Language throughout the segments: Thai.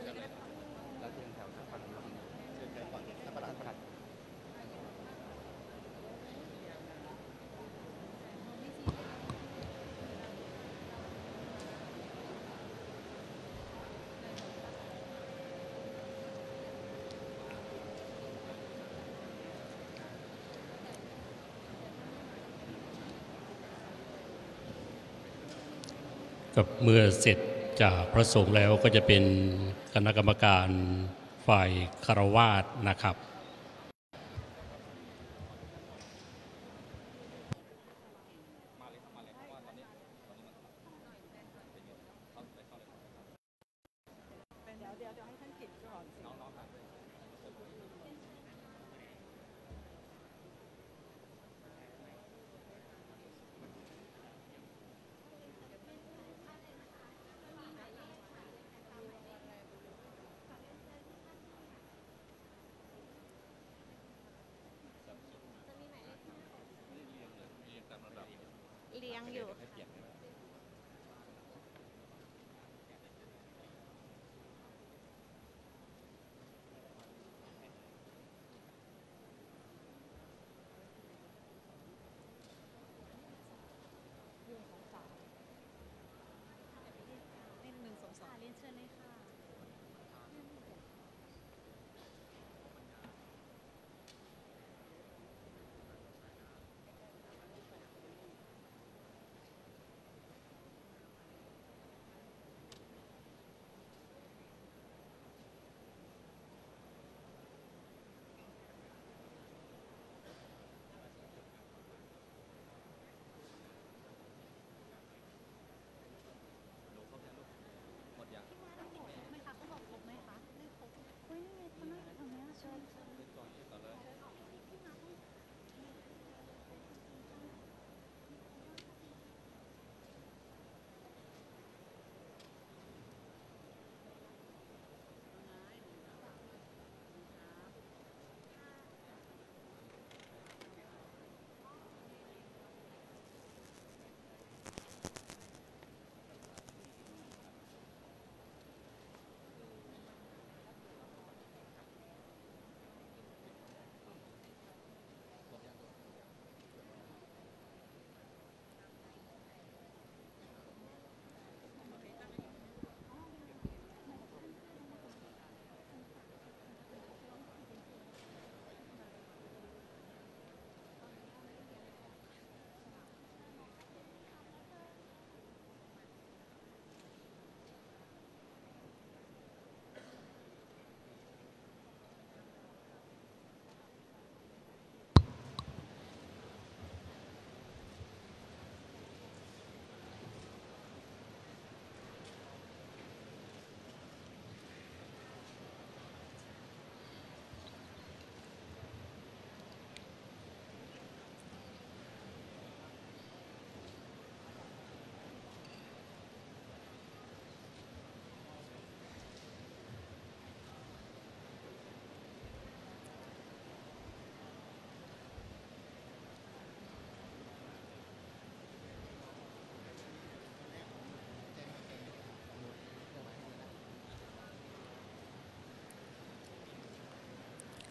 มาจาเชินแถวทางนเชิญไปฝั่งานปะหานกับเมื่อเสร็จจากพระสงฆ์แล้วก็จะเป็น คณะกรรมการฝ่ายคารวาสนะครับ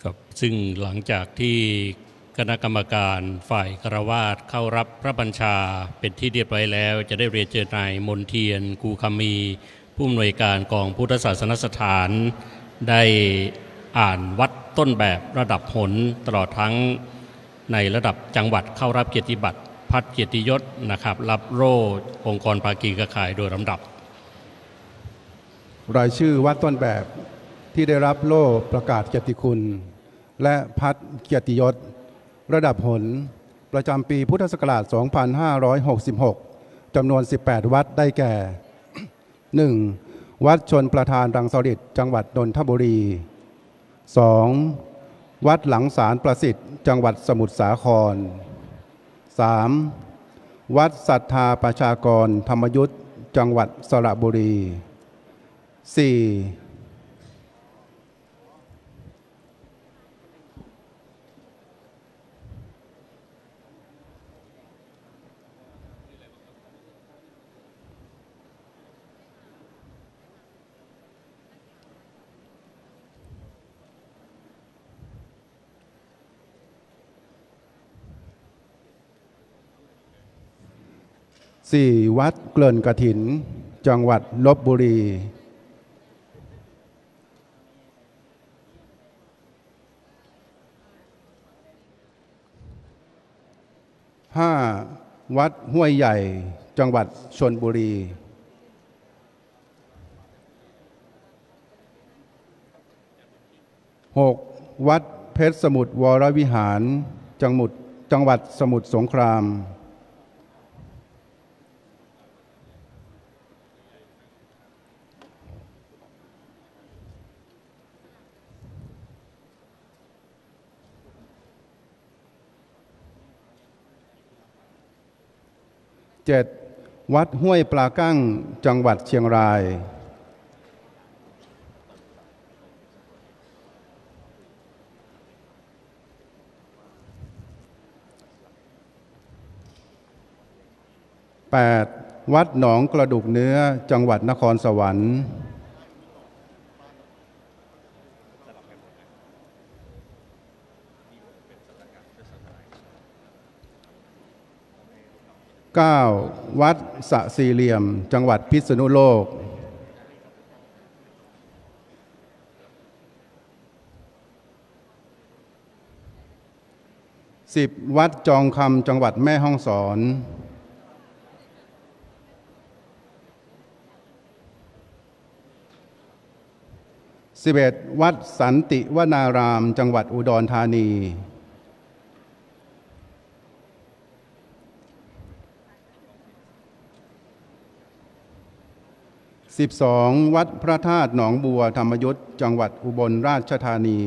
ครับซึ่งหลังจากที่คณะกรรมการฝ่ายคารวาสเข้ารับพระบัญชาเป็นที่เรียบร้อยแล้ว จะได้เรียนเชิญนายมนเทียนกูคำมี ผู้อำนวยการกองพุทธศาสนสถาน ได้อ่านวัดต้นแบบระดับผลตลอดทั้งในระดับจังหวัดเข้ารับเกียรติบัตรพัดเกียรติยศนะครับ รับโล่องค์กรภากีเครือข่ายโดยลำดับ รายชื่อวัดต้นแบบ ที่ได้รับโล่ประกาศเกียรติคุณ และพัดเกียรติยศ ระดับผลประจำปีพุทธศักราช 2566 จำนวน 18 วัดได้แก่ 1. วัดชนประธานรังสฤษจังหวัดนนทบุรี 2. วัดหลังสารประสิทธิ์ จังหวัดสมุทรสาคร 3. วัดศรัทธาประชากรธรรมยุทธ์จังหวัดสระบุรีสี่ 4. วัดเกลื่นกระถิน จังหวัดลบบุรีห้าวัดห้วยใหญ่ จังหวัดชนบุรีหกวัดเพชรสมุทรวรวิหาร จังหวัดสมุทรสงคราม 7. วัดห้วยปลากั้งจังหวัดเชียงราย 8. วัดหนองกระดูกเนื้อจังหวัดนครสวรรค์ 9. วัดสะสี่เหลี่ยม จังหวัดพิษณุโลก 10. วัดจองคำจังหวัดแม่ฮ่องสอน 11. วัดสันติวนาราม จังหวัดอุดรธานี 12. วัดพระธาตุหนองบัวธรรมยุทธจังหวัดอุบลราชธานี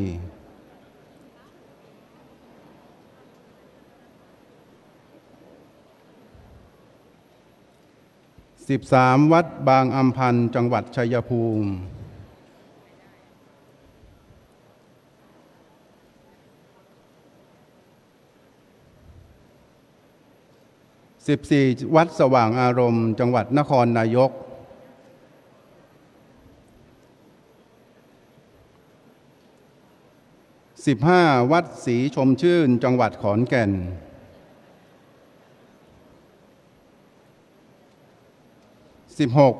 13. วัดบางอัมพันธ์จังหวัดชัยภูมิ 14. วัดสว่างอารมณ์ จังหวัดนครนายก 15. วัดศรีชมชื่น จังหวัดขอนแก่น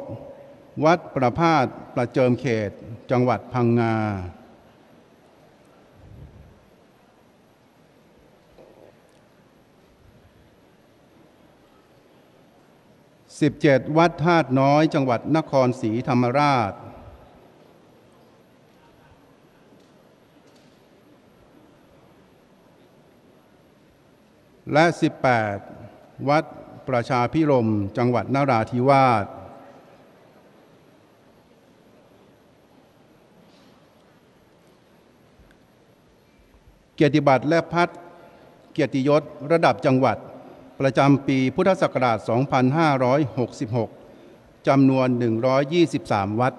16. วัดประพาสประเจิมเขต จังหวัดพังงา 17. วัดธาตุน้อย จังหวัดนครศรีธรรมราช และ 18 วัดประชาพิรมจังหวัดนราธิวาสเกียรติบัตรและพัดเกียรติยศระดับจังหวัด ประจำปีพุทธศักราช 2566 จำนวน 123 วัด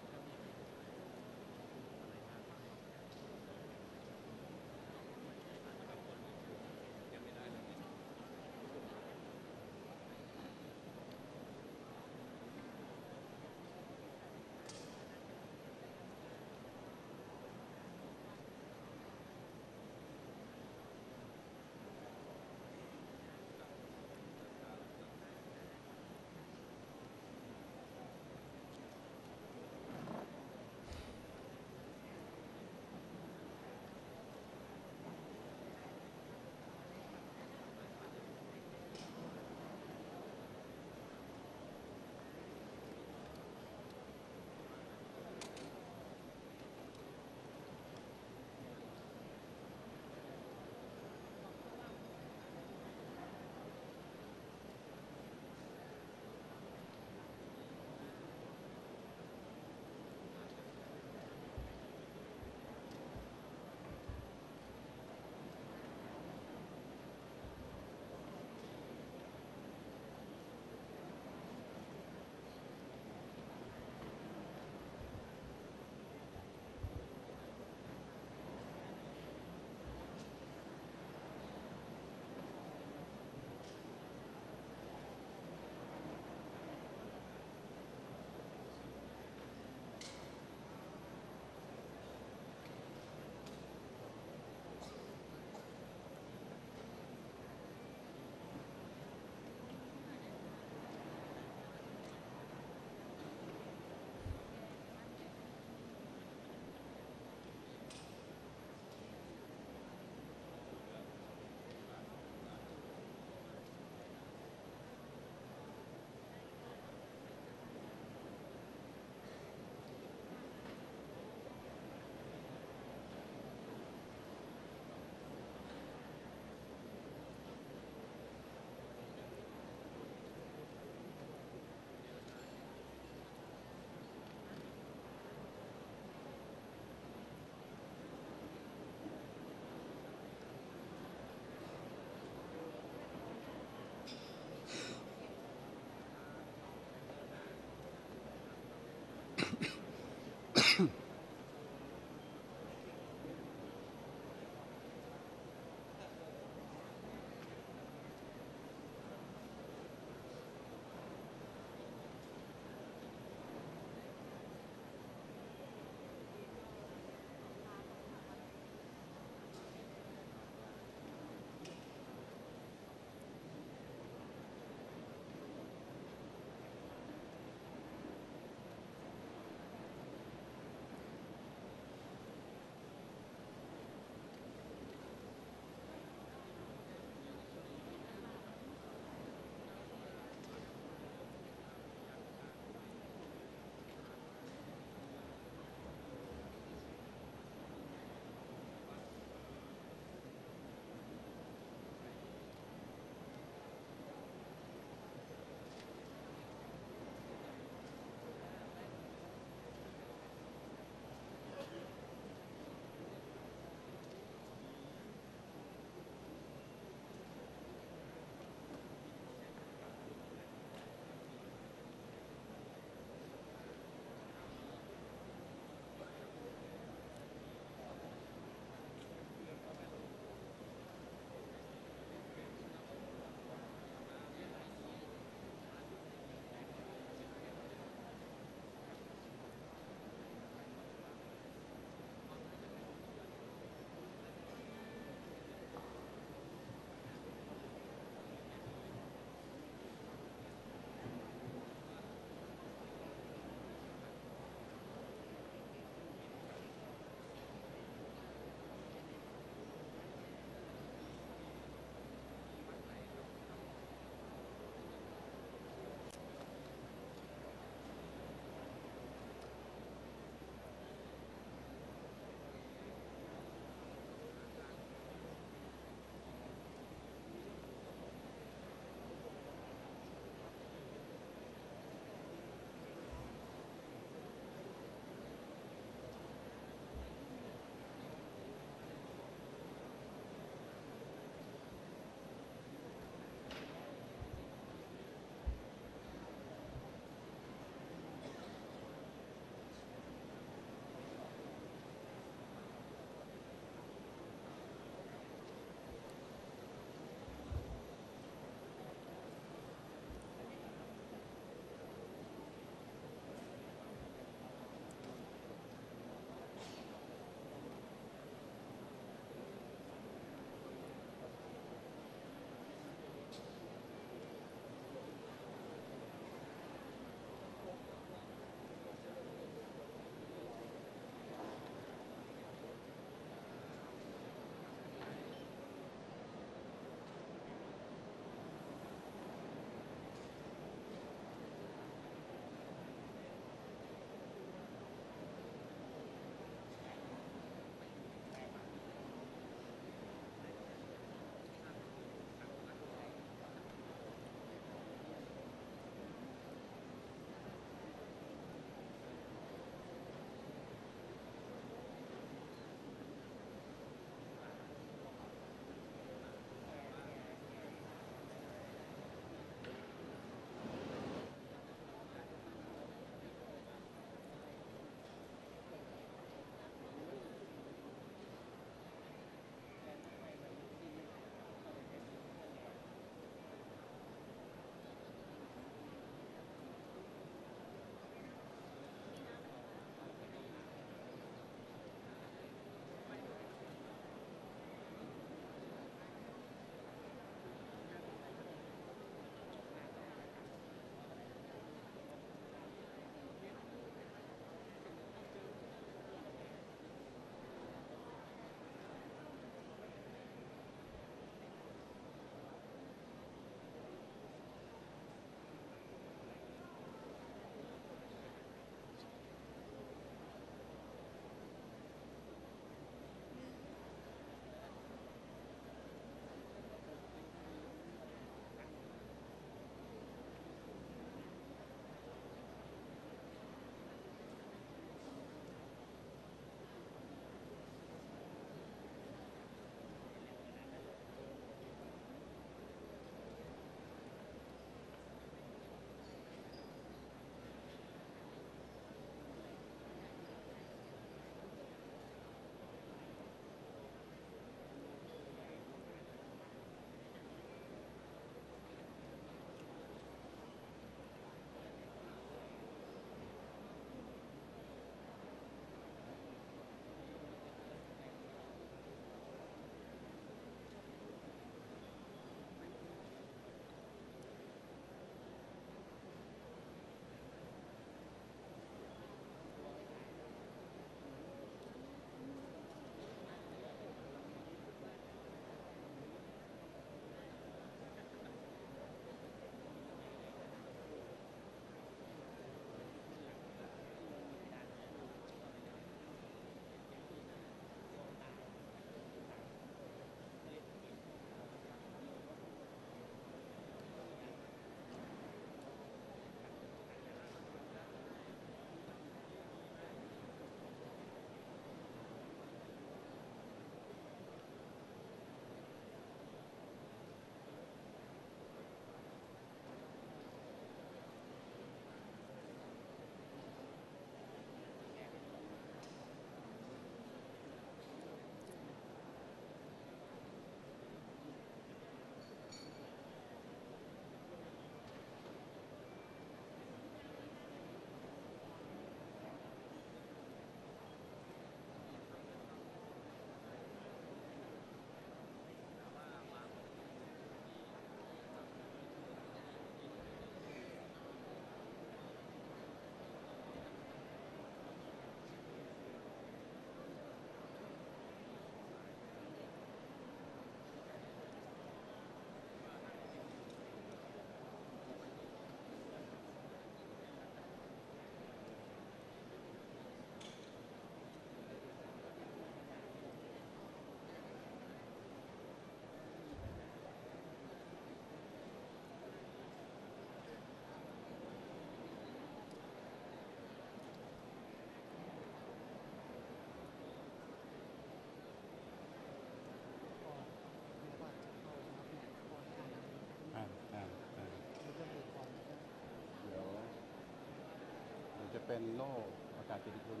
ป็นโล่ประกาศเกียรติคุณ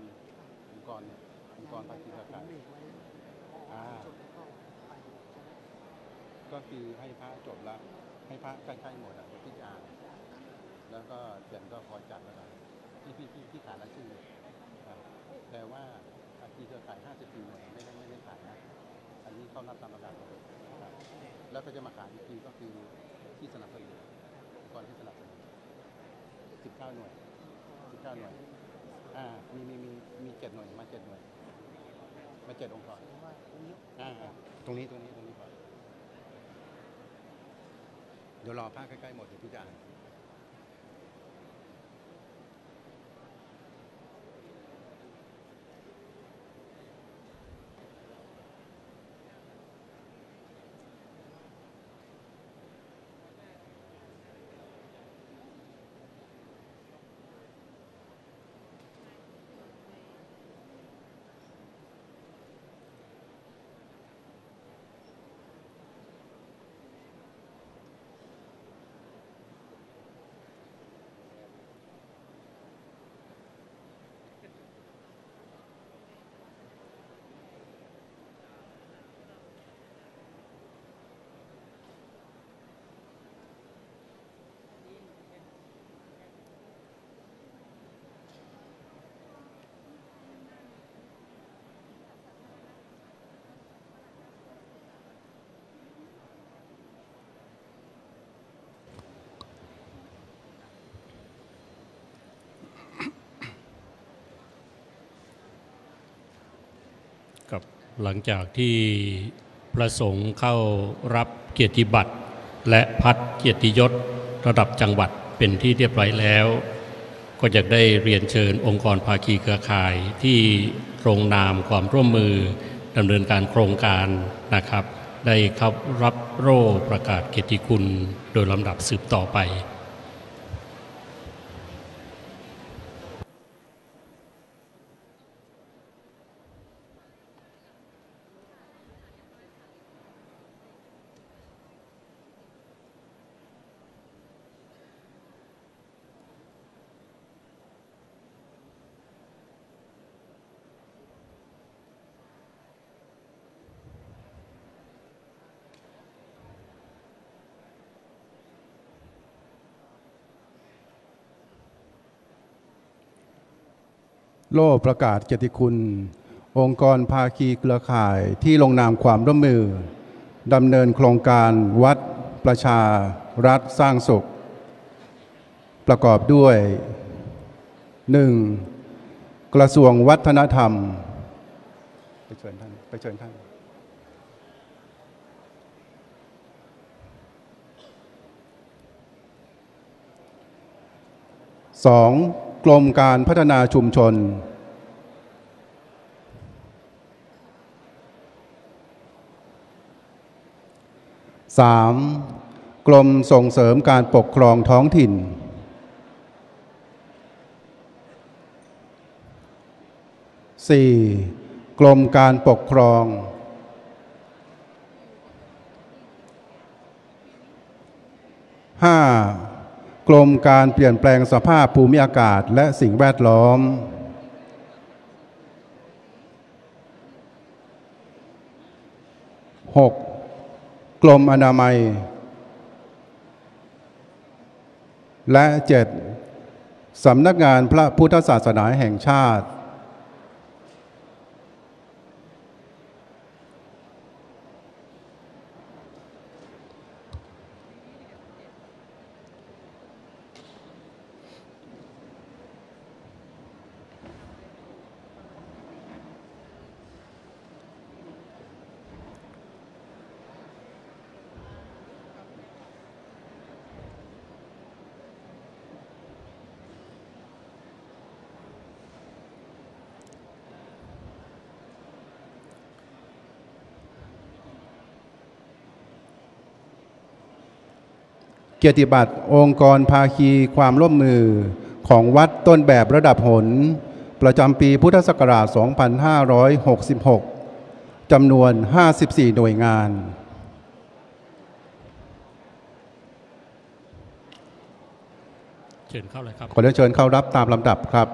องค์กรเนี่ยองค์กรภาคีเครือข่ายอ่าก็คือให้พระจบแล้วให้พระใกล้ๆหมดอะเดี๋ยวพี่จะอ่านแล้วก็เขียนก็คอจัดแล้วนที่พี่ที่ที่ขายรายชื่อแต่ว่าภาคีเครือข่าย50ปีหน่วยไม่ได้ไม่ได้ขายนะอันนี้เข้านับตามระดับเลยแล้วก็จะมาขายอีกทีก็คือที่สนับสนุนองค์กรที่สนับสนุน19 หน่วย 19หน่วยอ่ามีมีมีมีเจ็ดหน่วยมาเจ็ดหน่วย มาเจ็ดองค์กรอ่าอ่าตรงนี้ตรงนี้ตรงนี้ก่อนเดี๋ยวรอภาคใกล้ๆหมดเดี๋ยวพี่จะอ่าน กับ หลังจากที่พระสงฆ์เข้ารับเกียรติบัตร และพัดเกียรติยศระดับจังหวัดเป็นที่เรียบร้อยแล้ว ก็จะได้เรียนเชิญองค์กรภาคีเครือข่ายที่โรงนามความร่วมมือดำเนินการโครงการนะครับ ได้เข้ารับโร่ประกาศเกียรติคุณโดยลำดับสืบต่อไป โล่ประกาศเกียรติคุณ องค์กรภาคีเครือข่ายที่ลงนามความร่วมมือดำเนินโครงการวัดประชารัฐสร้างสุข ประกอบด้วย 1. กระทรวงวัฒนธรรม ไปเชิญท่านไปเชิญท่านสอง กรมการพัฒนาชุมชนสามกรมส่งเสริมการปกครองท้องถิ่นสี่กรมการปกครองห้า กรมการเปลี่ยนแปลงสภาพภูมิอากาศและสิ่งแวดล้อม 6. กรมอนามัย และ 7. สำนักงานพระพุทธศาสนาแห่งชาติ เกียรติบัตรองค์กรภาคีความร่วมมือของวัดต้นแบบระดับหน ประจำปีพุทธศักราช 2566 จำนวน 54 หน่วยงานเชิญเข้าเลยครับขอเรียนเชิญเข้ารับตามลำดับครับ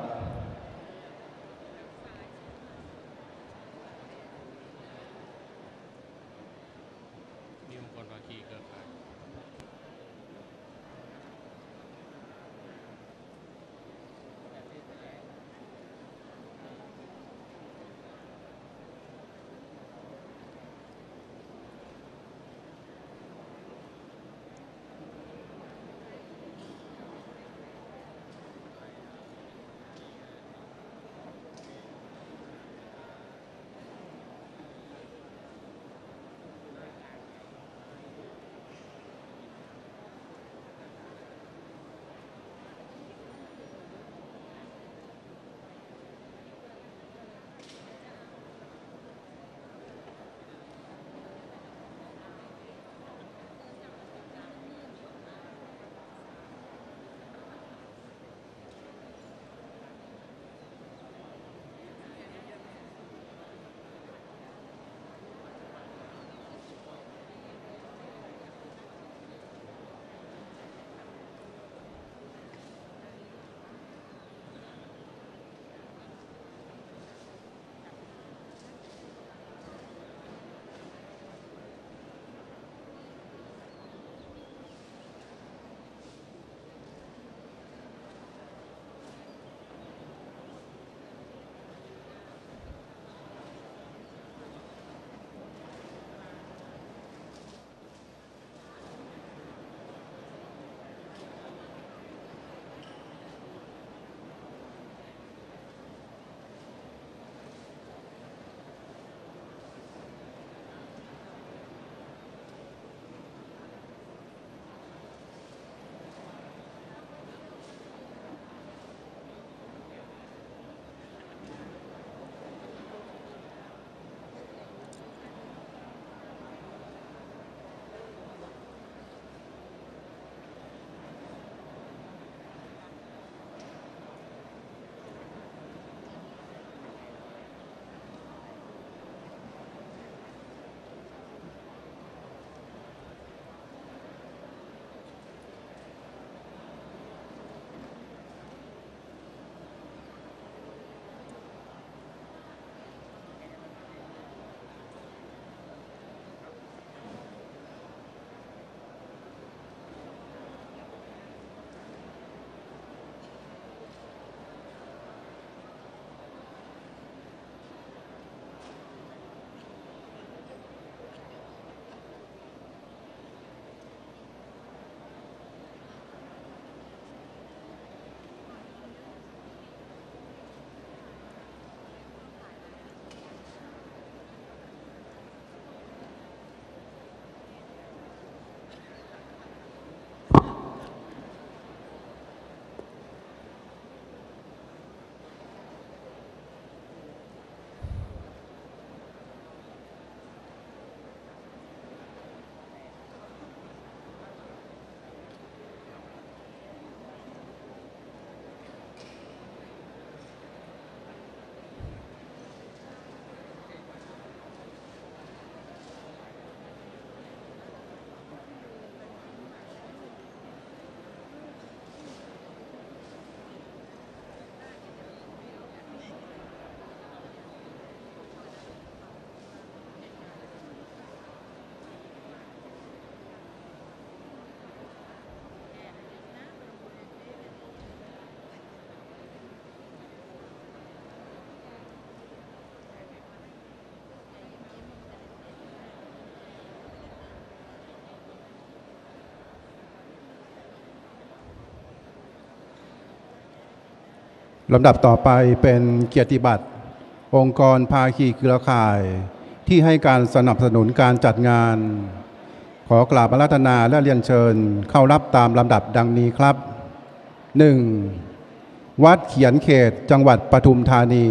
ลำดับต่อไปเป็นเกียรติบัตร องค์กรภาคีเครือข่าย ที่ให้การสนับสนุนการจัดงาน ขอกราบอาราธนาและเรียนเชิญเข้ารับตามลำดับดังนี้ครับ 1. วัดเขียนเขตจังหวัดปทุมธานี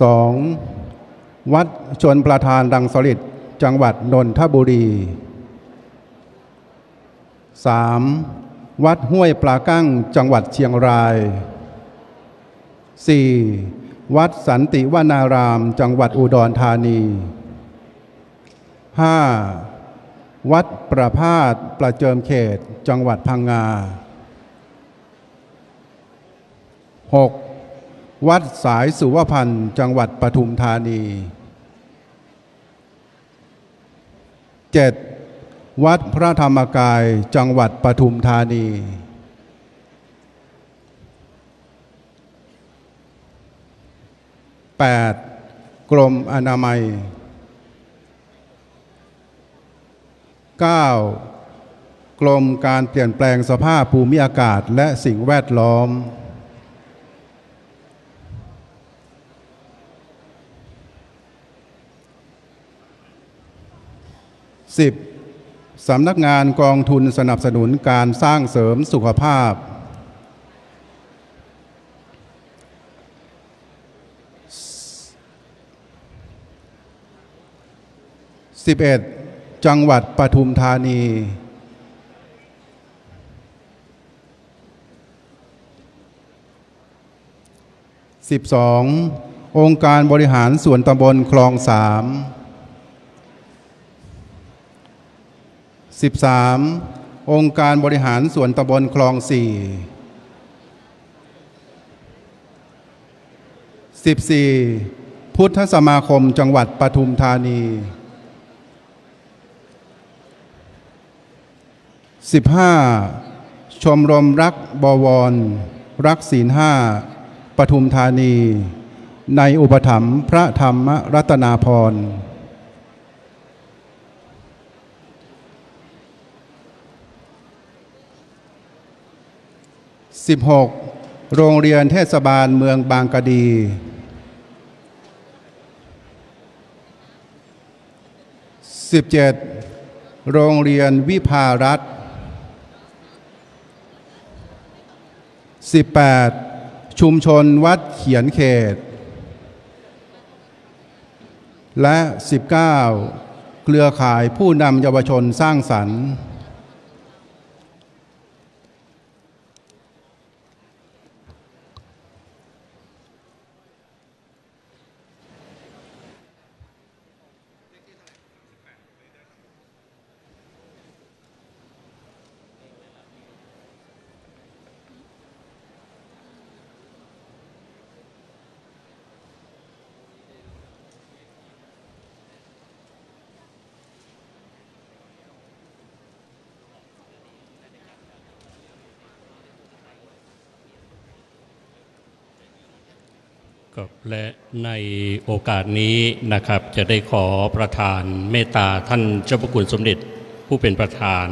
2. วัดชนประธานดังสลิดจังหวัดนนทบุรี 3. วัดห้วยปลากั้งจังหวัดเชียงราย 4. วัดสันติวนารามจังหวัดอุดรธานี 5. วัดประพาสประเจิมเขตจังหวัดพังงา 6. วัดสายสุวพันธ์จังหวัดปทุมธานี 7. วัดพระธรรมกายจังหวัดปทุมธานี 8. กรมอนามัย 9. กรมการเปลี่ยนแปลงสภาพภูมิอากาศและสิ่งแวดล้อม 10. สำนักงานกองทุนสนับสนุนการสร้างเสริมสุขภาพ 11. จังหวัดปทุมธานี 12. องค์การบริหารส่วนตำบลคลองสาม 13. องค์การบริหารส่วนตำบลคลองสี่ 14. พุทธสมาคมจังหวัดปทุมธานี 15. ชมรมรักบวร รักศีลห้าปทุมธานี ในอุปถัมภ์พระธรรมรัตนาพร 16. โรงเรียนเทศบาลเมืองบางกะดี 17. โรงเรียนวิภารัฐ 18. ชุมชนวัดเขียนเขต และ 19. เครือข่ายผู้นำเยาวชนสร้างสรรค์ และในโอกาสนี้นะครับจะได้ขอประธานเมตตาท่านเจ้าพระคุณสมเด็จผู้เป็นประธาน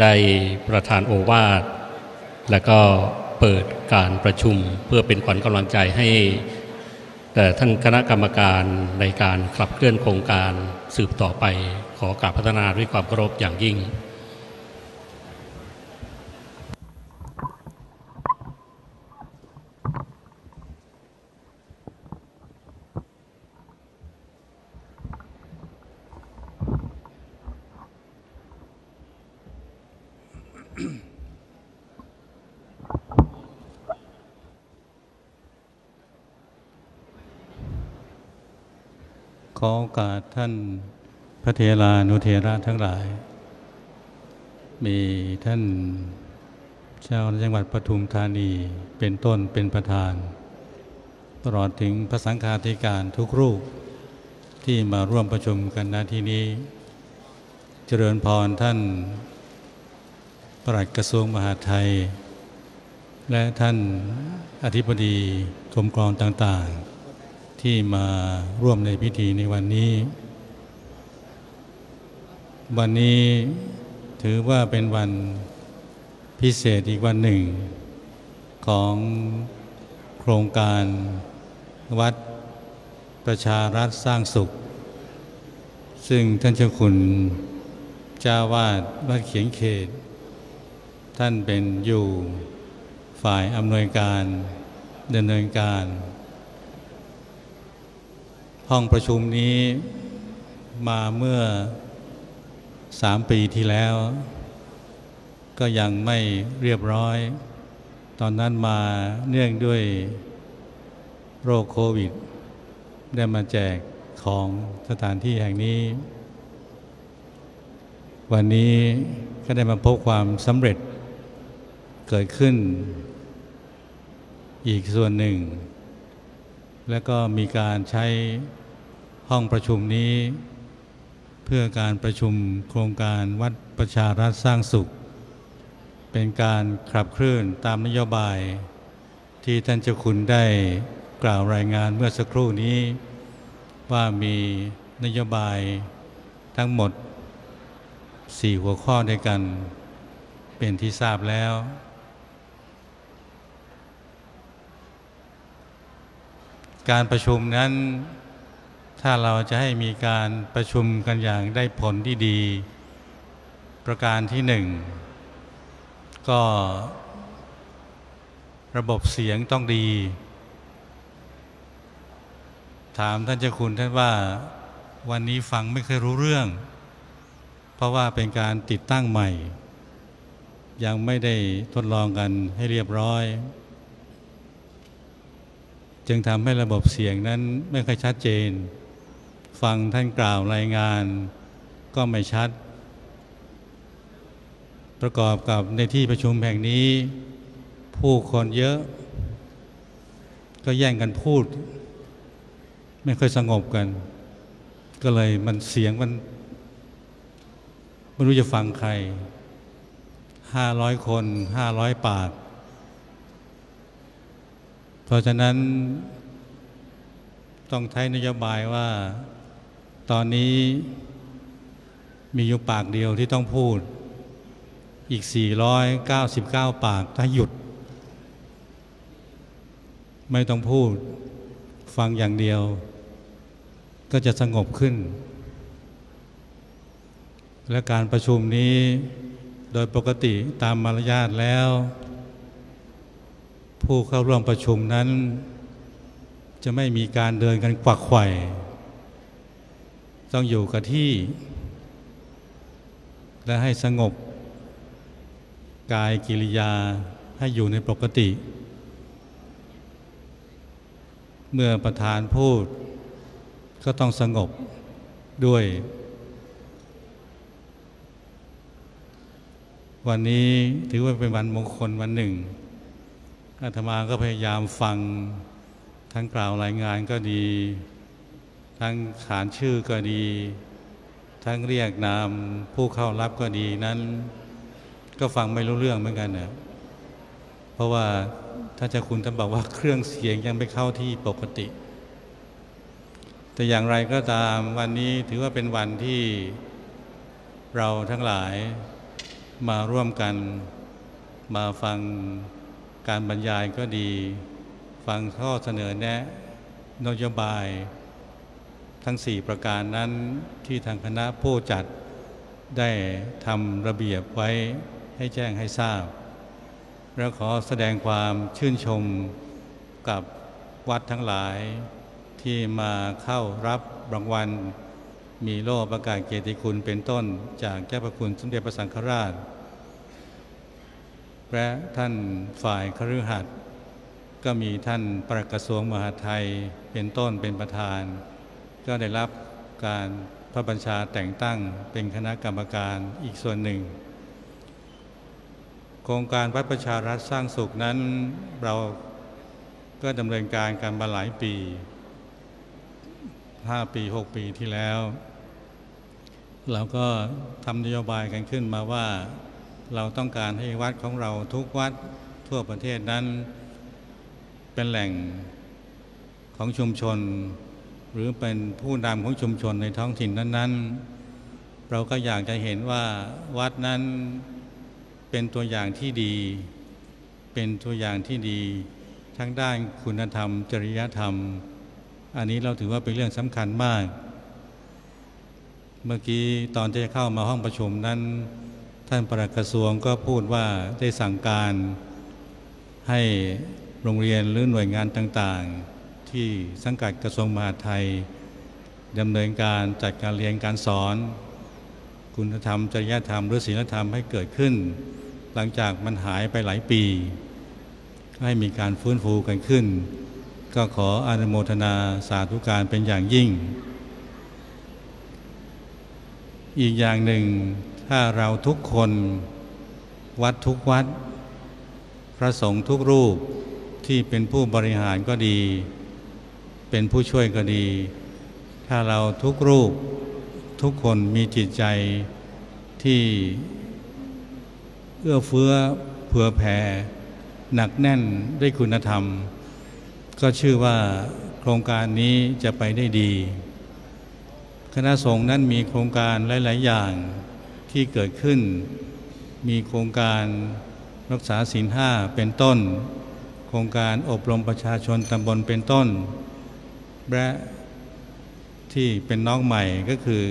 ได้ประธานโอวาทและก็เปิดการประชุมเพื่อเป็นขวัญกำลังใจให้ แต่ท่านคณะกรรมการในการขับเคลื่อนโครงการสืบต่อไปขอกราบพัฒนาด้วยความเคารพอย่างยิ่ง อโอกาสท่านพระเทรานุเทระทั้งหลาย มีท่านชาวจังหวัดปทุมธานีเป็นต้นเป็นประธาน ตลอดถึงพระสังฆาธิการทุกรูปที่มาร่วมประชุมกันณที่นี้ เจริญพรท่านปลัดกระทรวงมหาดไทย และท่านอธิบดีกรมกรองต่างๆ ที่มาร่วมในพิธีในวันนี้ วันนี้ถือว่าเป็นวันพิเศษอีกวันหนึ่ง ของโครงการวัดประชารัฐสร้างสุข ซึ่งท่านเจ้าคุณเจ้าวาดวัดเขียงเขต ท่านเป็นอยู่ฝ่ายอำนวยการดำเนินการ ห้องประชุมนี้มาเมื่อสามปีที่แล้ว ก็ยังไม่เรียบร้อย ตอนนั้นมาเนื่องด้วยโรคโควิด ได้มาแจกของสถานที่แห่งนี้ วันนี้ก็ได้มาพบความสำเร็จเกิดขึ้น อีกส่วนหนึ่ง แล้วก็มีการใช้ห้องประชุมนี้ เพื่อการประชุมโครงการวัดประชารัฐสร้างสุข เป็นการขับเคลื่อนตามนโยบาย ที่ท่านเจ้าคุณได้กล่าวรายงานเมื่อสักครู่นี้ ว่ามีนโยบายทั้งหมด 4 หัวข้อด้วยกัน เป็นที่ทราบแล้ว การประชุมนั้น ถ้าเราจะให้มีการประชุมกันอย่างได้ผลที่ดี ประการที่หนึ่งก็ระบบเสียงต้องดี ถามท่านเจ้าคุณท่านว่าวันนี้ฟังไม่เคยรู้เรื่อง เพราะว่าเป็นการติดตั้งใหม่ ยังไม่ได้ทดลองกันให้เรียบร้อย จึงทำให้ระบบเสียงนั้นไม่ค่อยชัดเจน ฟังท่านกล่าวรายงานก็ไม่ชัด ประกอบกับในที่ประชุมแห่งนี้ ผู้คนเยอะ ก็แย่งกันพูด ไม่ค่อยสงบกัน ก็เลยมันเสียงมันไม่รู้จะฟังใครห้าร้อยคนห้าร้อยปาก เพราะฉะนั้นต้องใช้นโยบายว่าตอนนี้มีอยู่ปากเดียวที่ต้องพูด อีก 499 ปากถ้าหยุด ไม่ต้องพูดฟังอย่างเดียว ก็จะสงบขึ้น และการประชุมนี้โดยปกติตามมารยาทแล้ว ผู้เข้าร่วมประชุมนั้น จะไม่มีการเดินกันกวักไขว่ต้องอยู่กับที่ และให้สงบ กายกิริยาให้อยู่ในปกติ เมื่อประธานพูดก็ต้องสงบด้วย วันนี้ถือว่าเป็นวันมงคลวันหนึ่ง อาตมาก็พยายามฟังทั้งกล่าวรายงานก็ดี ทั้งขานชื่อก็ดี ทั้งเรียกนามผู้เข้ารับก็ดีนั้น ก็ฟังไม่รู้เรื่องเหมือนกันเนะเพราะว่าถ้าจะคุณท่านบอกว่าเครื่องเสียงยังไม่เข้าที่ปกติ แต่อย่างไรก็ตามวันนี้ถือว่าเป็นวันที่เราทั้งหลายมาร่วมกันมาฟัง การบรรยายก็ดี ฟังข้อเสนอแนะนโยบาย ทั้ง 4 ประการนั้นที่ทางคณะผู้จัดได้ทำระเบียบไว้ให้แจ้งให้ทราบ แล้วขอแสดงความชื่นชมกับวัดทั้งหลายที่มาเข้ารับรางวัล มีโล่ประกาศเกียรติคุณเป็นต้นจากเจ้าพระคุณสมเด็จพระสังฆราช และท่านฝ่ายคฤหัสถ์ก็มีท่านปลัดกระทรวงมหาไทยเป็นต้นเป็นประธาน ก็ได้รับการพระบัญชาแต่งตั้งเป็นคณะกรรมการอีกส่วนหนึ่ง โครงการวัดประชารัฐสร้างสุขนั้นเราก็ดำเนินการกันมาหลายปี 5 ปี 6 ปีที่แล้ว เราก็ทำนโยบายกันขึ้นมาว่า เราต้องการให้วัดของเราทุกวัดทั่วประเทศนั้น เป็นแหล่งของชุมชน หรือเป็นผู้นำของชุมชนในท้องถิ่นนั้น ๆ เราก็อยากจะเห็นว่าวัดนั้นเป็นตัวอย่างที่ดี เป็นตัวอย่างที่ดี ทั้งด้านคุณธรรม จริยธรรม อันนี้เราถือว่าเป็นเรื่องสำคัญมาก เมื่อกี้ตอนที่จะเข้ามาห้องประชุมนั้น ท่านปลัดกระทรวงก็พูดว่าได้สั่งการให้โรงเรียนหรือหน่วยงานต่างๆ ที่สังกัดกระทรวงมหาดไทยดำเนินการจัดการเรียนการสอน คุณธรรม จริยธรรม หรือศีลธรรมให้เกิดขึ้น หลังจากมันหายไปหลายปี ให้มีการฟื้นฟูกันขึ้น ก็ขออนุโมทนาสาธุการเป็นอย่างยิ่ง อีกอย่างหนึ่ง ถ้าเราทุกคนวัดทุกวัด พระสงฆ์ทุกรูปที่เป็นผู้บริหารก็ดี เป็นผู้ช่วยก็ดี ถ้าเราทุกรูปทุกคนมีจิตใจที่เอื้อเฟื้อเผื่อแผ่หนักแน่นด้วยคุณธรรม ก็ชื่อว่าโครงการนี้จะไปได้ดี คณะสงฆ์นั้นมีโครงการหลาย ๆ อย่าง ที่เกิดขึ้น มีโครงการรักษาศีลห้าเป็นต้น โครงการอบรมประชาชนตำบลเป็นต้น และที่เป็นน้องใหม่ก็คือ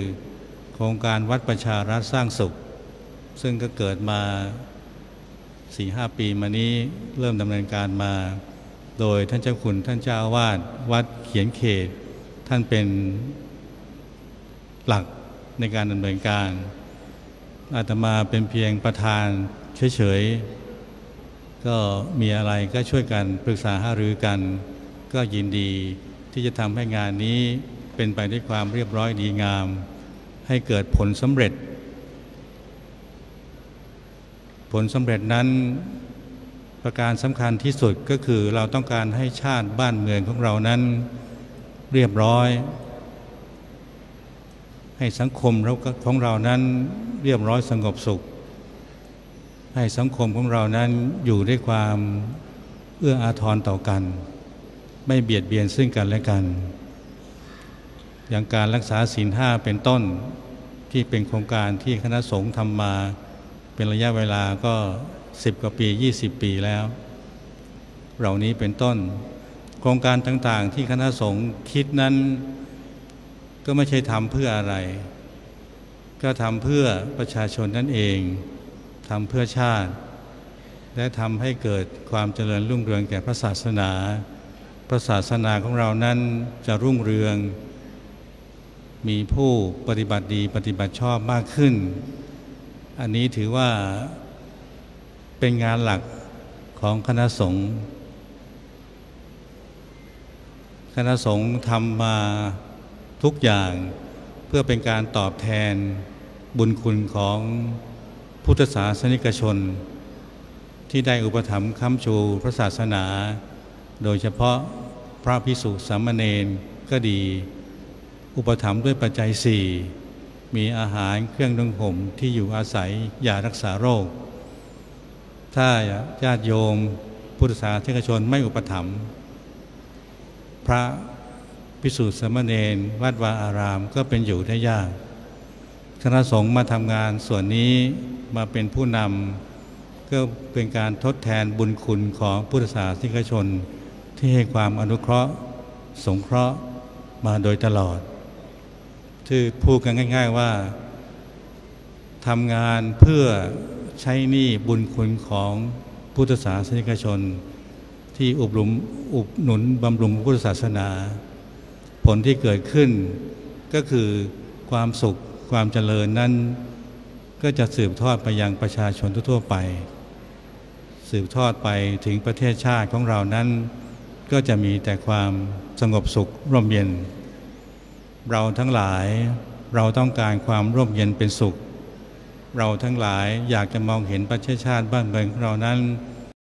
โครงการวัดประชารัฐสร้างสุข ซึ่งก็เกิดมาสี่ห้าปีมานี้เริ่มดำเนินการมา โดยท่านเจ้าคุณท่านเจ้าวาสวัดเขียนเขต ท่านเป็นหลักในการดำเนินการ อาตมาเป็นเพียงประธานเฉยๆ ก็มีอะไรก็ช่วยกันปรึกษาหารือกัน ก็ยินดีที่จะทำให้งานนี้เป็นไปด้วยความเรียบร้อยดีงาม ให้เกิดผลสำเร็จ ผลสำเร็จนั้นประการสำคัญที่สุดก็คือเราต้องการให้ชาติบ้านเมืองของเรานั้น เรียบร้อย ให้สังคมของเรานั้นเรียบร้อยสงบสุข ให้สังคมของเรานั้นอยู่ด้วยความเอื้ออาทรต่อกัน ไม่เบียดเบียนซึ่งกันและกัน อย่างการรักษาศีลห้าเป็นต้นที่เป็นโครงการที่คณะสงฆ์ทำมา เป็นระยะเวลาก็สิบกว่าปี 20 ปีแล้ว เหล่านี้เป็นต้น โครงการต่างๆ ที่คณะสงฆ์คิดนั้น ก็ไม่ใช่ทำเพื่ออะไร ก็ทำเพื่อประชาชนนั่นเองทำเพื่อชาติ และทำให้เกิดความเจริญรุ่งเรืองแก่พระศาสนา พระศาสนาของเรานั้นจะรุ่งเรือง มีผู้ปฏิบัติดีปฏิบัติชอบมากขึ้น อันนี้ถือว่าเป็นงานหลักของคณะสงฆ์คณะสงฆ์ทำมา ทุกอย่างเพื่อเป็นการตอบแทนบุญคุณของพุทธศาสนิกชน ที่ได้อุปถัมภ์ค้ำชูพระศาสนา โดยเฉพาะพระพิสุสามเณรก็ดี อุปถัมภ์ด้วยปัจจัยสี่มีอาหารเครื่องนุ่งห่มที่อยู่อาศัยยารักษาโรค ถ้าญาติโยมพุทธศาสนิกชนไม่อุปถัมภ์พระ พิสุทธิสมณเณรวัดวาอารามก็เป็นอยู่ได้ยากคณะสงฆ์มาทำงานส่วนนี้มาเป็นผู้นำก็เป็นการทดแทนบุญคุณของพุทธศาสนิกชน ที่ให้ความอนุเคราะห์ สงเคราะห์มาโดยตลอดที่พูดกันง่าย ๆว่าทำงานเพื่อใช้หนี้บุญคุณของพุทธศาสนิกชน ที่อุบหนุนอุบหนุนบำรุงพุทธศาสนา ผลที่เกิดขึ้น ก็คือความสุขความเจริญนั้น ก็จะสืบทอดไปยังประชาชนทั่วไป สืบทอดไปถึงประเทศชาติของเรานั้น ก็จะมีแต่ความสงบสุขร่มเย็น เราทั้งหลายเราต้องการความร่มเย็นเป็นสุข เราทั้งหลายอยากจะมองเห็นประเทศชาติบ้านเมืองของเรานั้น